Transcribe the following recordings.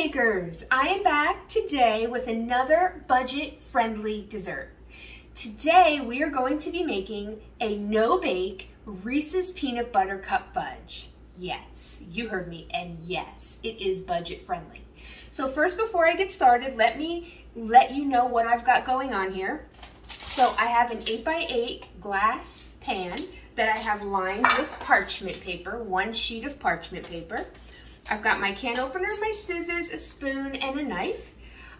makers! I am back today with another budget-friendly dessert. Today we are going to be making a no-bake Reese's Peanut Butter Cup Fudge. Yes, you heard me, and yes, it is budget-friendly. So first, before I get started, let me let you know what I've got going on here. So I have an 8x8 glass pan that I have lined with parchment paper, one sheet of parchment paper. I've got my can opener, my scissors, a spoon, and a knife.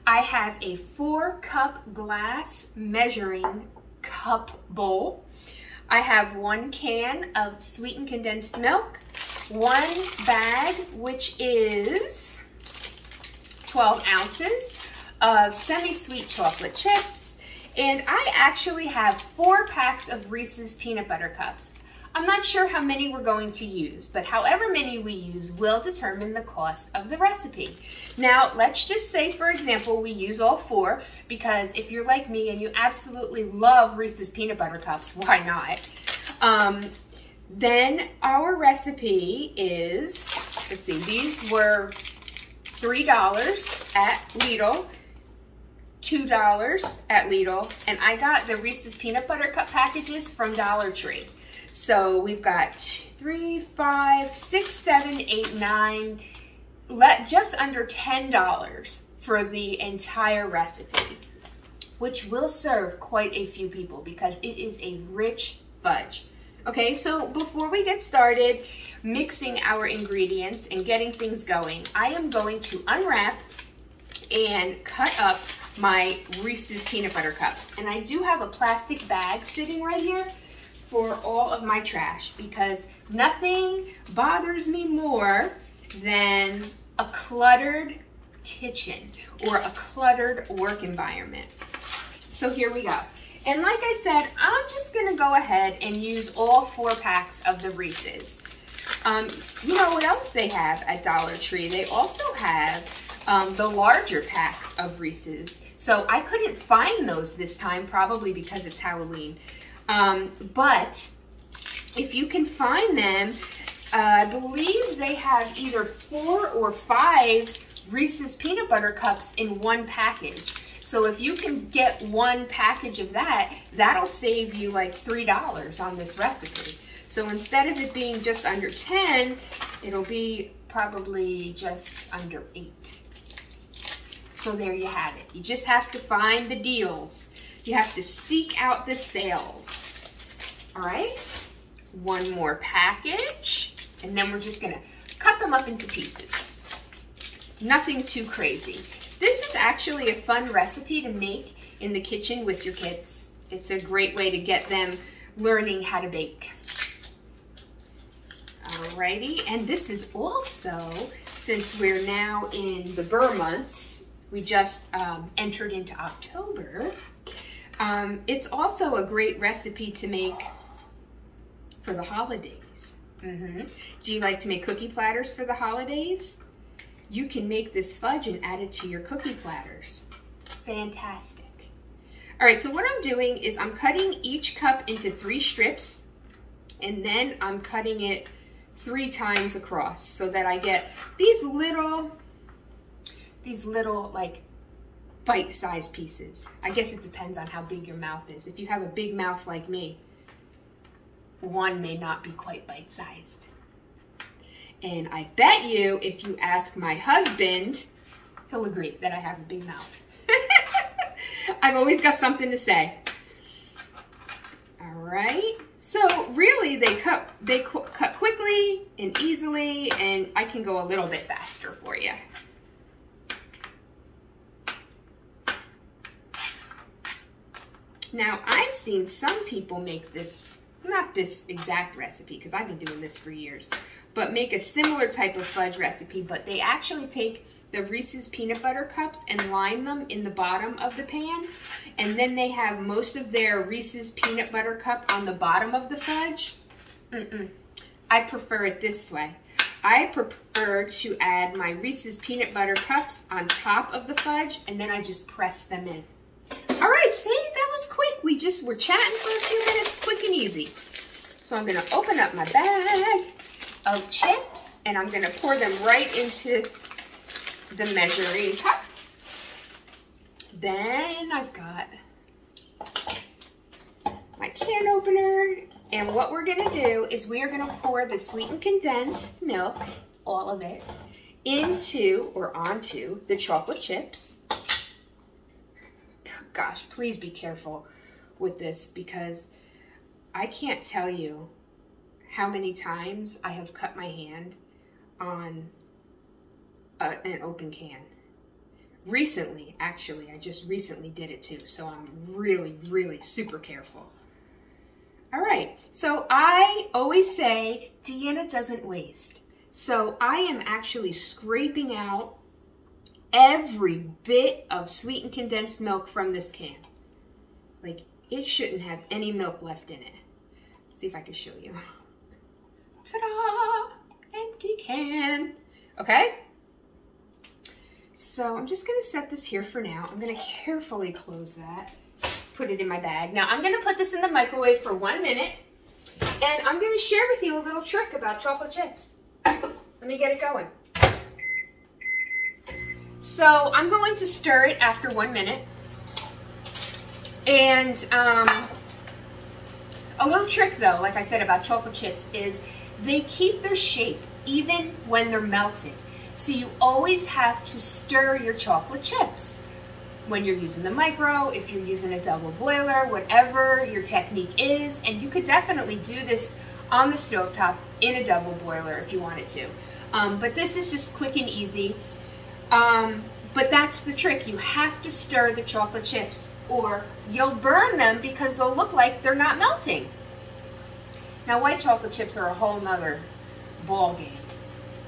I have a four cup glass measuring cup bowl. I have one can of sweetened condensed milk, one bag, which is 12 ounces of semi-sweet chocolate chips, and I actually have four packs of Reese's peanut butter cups. I'm not sure how many we're going to use, but however many we use will determine the cost of the recipe. Now, let's just say, for example, we use all four, because if you're like me and you absolutely love Reese's peanut butter cups, why not? Um, then our recipe is, let's see, these were $3 at Lidl, $2 at Lidl, and I got the Reese's Peanut Butter Cup packages from Dollar Tree. So we've got three, five, six, seven, eight, nine, let just under $10 for the entire recipe, which will serve quite a few people because it is a rich fudge. Okay, so before we get started mixing our ingredients and getting things going, I am going to unwrap and cut up my Reese's peanut butter cups. And I do have a plastic bag sitting right here for all of my trash because nothing bothers me more than a cluttered kitchen or a cluttered work environment. So here we go. And like I said, I'm just gonna go ahead and use all four packs of the Reese's. Um, you know what else they have at Dollar Tree? They also have um, the larger packs of Reese's. So I couldn't find those this time, probably because it's Halloween. Um, but if you can find them, uh, I believe they have either four or five Reese's peanut butter cups in one package. So if you can get one package of that, that'll save you like $3 on this recipe. So instead of it being just under 10, it'll be probably just under eight. So there you have it. You just have to find the deals. You have to seek out the sales. All right, one more package, and then we're just gonna cut them up into pieces. Nothing too crazy. This is actually a fun recipe to make in the kitchen with your kids. It's a great way to get them learning how to bake. Alrighty, and this is also, since we're now in the Burr months, we just um, entered into October, um, it's also a great recipe to make for the holidays. Mm -hmm. Do you like to make cookie platters for the holidays? you can make this fudge and add it to your cookie platters. Fantastic. All right, so what I'm doing is I'm cutting each cup into three strips and then I'm cutting it three times across so that I get these little, these little like bite-sized pieces. I guess it depends on how big your mouth is. If you have a big mouth like me, one may not be quite bite-sized. And I bet you if you ask my husband, he'll agree that I have a big mouth. I've always got something to say. All right. So really they cut they cut quickly and easily and I can go a little bit faster for you. Now I've seen some people make this not this exact recipe because I've been doing this for years, but make a similar type of fudge recipe, but they actually take the Reese's peanut butter cups and line them in the bottom of the pan. And then they have most of their Reese's peanut butter cup on the bottom of the fudge. Mm -mm. I prefer it this way. I prefer to add my Reese's peanut butter cups on top of the fudge and then I just press them in. All right, see, that was quick. We just were chatting for a few minutes, quick and easy. So I'm gonna open up my bag of chips and I'm gonna pour them right into the measuring cup. Then I've got my can opener. And what we're gonna do is we are gonna pour the sweetened condensed milk, all of it, into or onto the chocolate chips. Gosh, please be careful with this because I can't tell you how many times I have cut my hand on a, an open can. Recently, actually, I just recently did it too, so I'm really, really super careful. All right, so I always say Deanna doesn't waste. So I am actually scraping out every bit of sweetened condensed milk from this can. Like, it shouldn't have any milk left in it. Let's see if I can show you. Ta-da! Empty can. Okay? So I'm just gonna set this here for now. I'm gonna carefully close that, put it in my bag. Now I'm gonna put this in the microwave for one minute, and I'm gonna share with you a little trick about chocolate chips. Let me get it going. So I'm going to stir it after one minute. And um, a little trick though, like I said about chocolate chips, is they keep their shape even when they're melted. So you always have to stir your chocolate chips when you're using the micro, if you're using a double boiler, whatever your technique is. And you could definitely do this on the stove top in a double boiler if you wanted to. Um, but this is just quick and easy. Um, but that's the trick. You have to stir the chocolate chips or you'll burn them because they'll look like they're not melting. Now white chocolate chips are a whole nother ball game.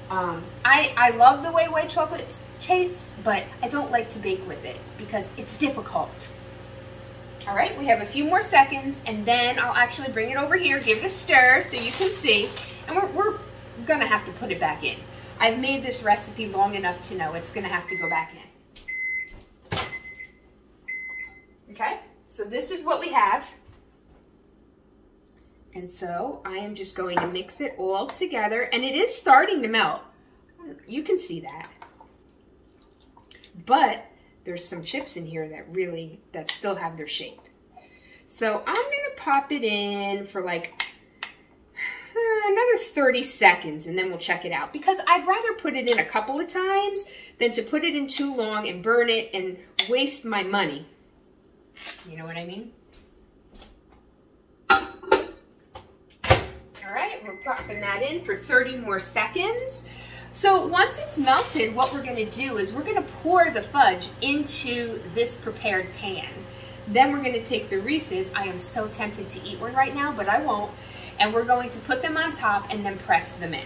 Um, I, I love the way white chocolate tastes, but I don't like to bake with it because it's difficult. All right, we have a few more seconds and then I'll actually bring it over here, give it a stir so you can see. And we're, we're gonna have to put it back in. I've made this recipe long enough to know it's gonna have to go back in. Okay, so this is what we have. And so I am just going to mix it all together and it is starting to melt. You can see that. But there's some chips in here that really, that still have their shape. So I'm gonna pop it in for like 30 seconds and then we'll check it out because I'd rather put it in a couple of times than to put it in too long and burn it and waste my money. You know what I mean? All right, we're popping that in for 30 more seconds. So once it's melted, what we're gonna do is we're gonna pour the fudge into this prepared pan. Then we're gonna take the Reese's. I am so tempted to eat one right now, but I won't. And we're going to put them on top and then press them in.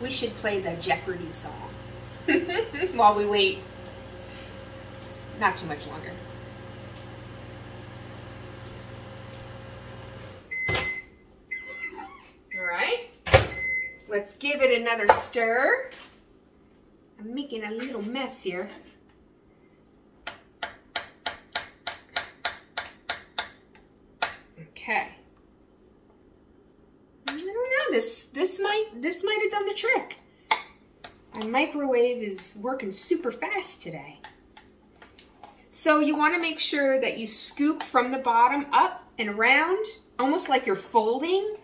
We should play the Jeopardy song while we wait. Not too much longer. All right, let's give it another stir. I'm making a little mess here. Okay. I don't know, this, this might, this might have done the trick. My microwave is working super fast today. So you want to make sure that you scoop from the bottom up and around, almost like you're folding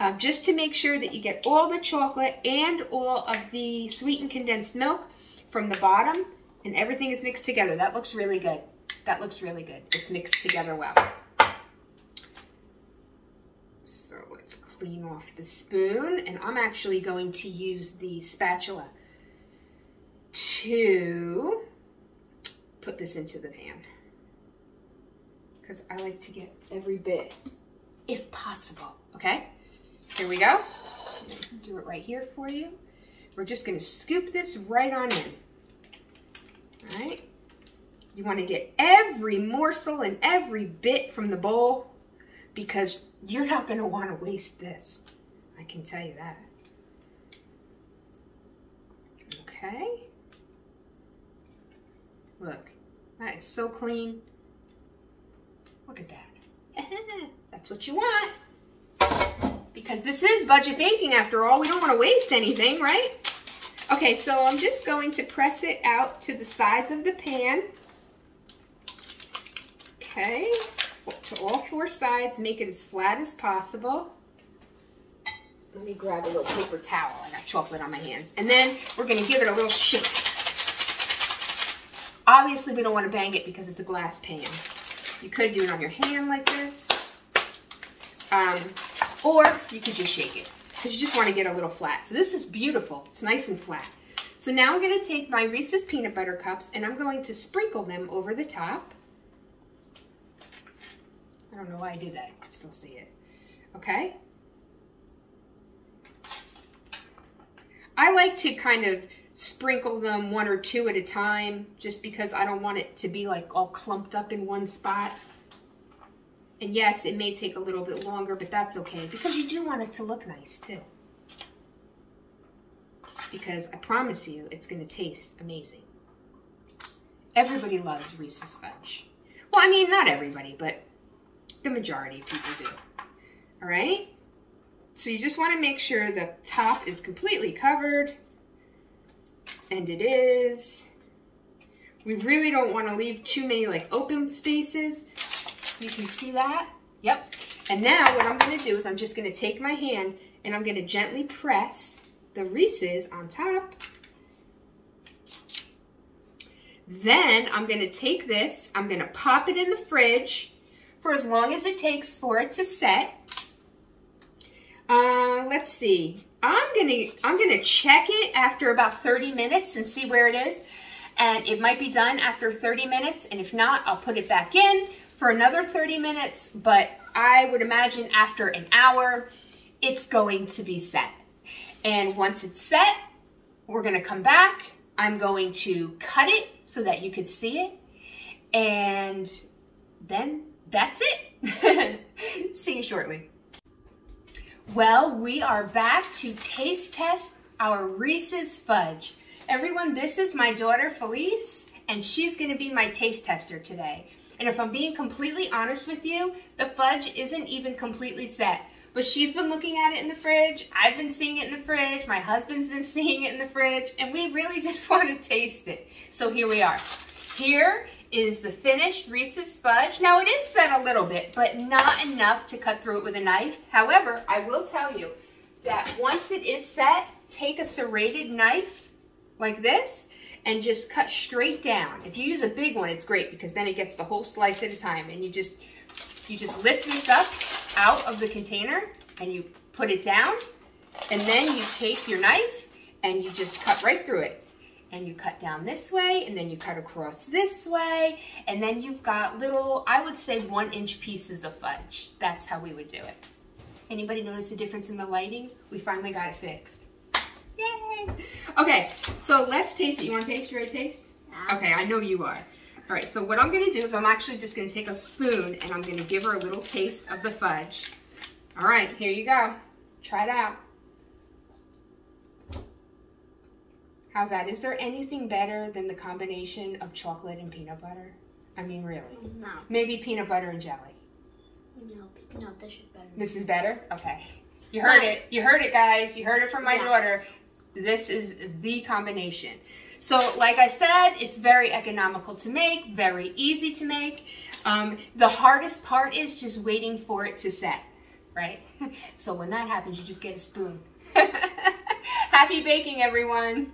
uh, just to make sure that you get all the chocolate and all of the sweetened condensed milk from the bottom and everything is mixed together. That looks really good. That looks really good. It's mixed together well. So let's clean off the spoon and I'm actually going to use the spatula to put this into the pan because I like to get every bit if possible, okay? Here we go. Do it right here for you. We're just gonna scoop this right on in. All right. You wanna get every morsel and every bit from the bowl because you're not gonna wanna waste this. I can tell you that. Okay. Look, that is so clean. Look at that. That's what you want because this is budget baking after all. We don't want to waste anything, right? Okay, so I'm just going to press it out to the sides of the pan. Okay, to all four sides, make it as flat as possible. Let me grab a little paper towel. I got chocolate on my hands. And then we're gonna give it a little shake. Obviously, we don't wanna bang it because it's a glass pan. You could do it on your hand like this. Um, or you could just shake it because you just wanna get a little flat. So this is beautiful. It's nice and flat. So now I'm gonna take my Reese's peanut butter cups and I'm going to sprinkle them over the top. I don't know why I did that. I can still see it. Okay. I like to kind of sprinkle them one or two at a time just because I don't want it to be like all clumped up in one spot. And yes, it may take a little bit longer, but that's okay because you do want it to look nice too. Because I promise you, it's going to taste amazing. Everybody loves Reese's Fudge. Well, I mean, not everybody, but the majority of people do. All right? So you just want to make sure the top is completely covered. And it is. We really don't want to leave too many like open spaces. You can see that. Yep. And now what I'm going to do is I'm just going to take my hand and I'm going to gently press the Reese's on top. Then I'm going to take this, I'm going to pop it in the fridge for as long as it takes for it to set. Uh, let's see. I'm gonna I'm gonna check it after about 30 minutes and see where it is. And it might be done after 30 minutes, and if not, I'll put it back in for another 30 minutes, but I would imagine after an hour, it's going to be set. And once it's set, we're gonna come back. I'm going to cut it so that you could see it. And then that's it. See you shortly. Well, we are back to taste test our Reese's Fudge. Everyone, this is my daughter Felice, and she's gonna be my taste tester today. And if I'm being completely honest with you, the fudge isn't even completely set. But she's been looking at it in the fridge, I've been seeing it in the fridge, my husband's been seeing it in the fridge, and we really just want to taste it. So here we are. Here is the finished Reese's Fudge. Now it is set a little bit, but not enough to cut through it with a knife. However, I will tell you that once it is set, take a serrated knife like this and just cut straight down. If you use a big one, it's great because then it gets the whole slice at a time and you just, you just lift this up out of the container and you put it down and then you take your knife and you just cut right through it and you cut down this way and then you cut across this way and then you've got little I would say one inch pieces of fudge. That's how we would do it. Anybody notice the difference in the lighting? We finally got it fixed. Yay! Okay so let's taste it. You want to taste you ready to taste okay I know you are. All right so what I'm gonna do is I'm actually just gonna take a spoon and I'm gonna give her a little taste of the fudge. All right here you go. Try it out How's that? Is there anything better than the combination of chocolate and peanut butter? I mean, really? No. Maybe peanut butter and jelly. No, no, this is better. This is better? Okay. You heard it. You heard it, guys. You heard it from my Yeah. daughter. This is the combination. So, like I said, it's very economical to make, very easy to make. Um, the hardest part is just waiting for it to set, right? So when that happens, you just get a spoon. Happy baking, everyone.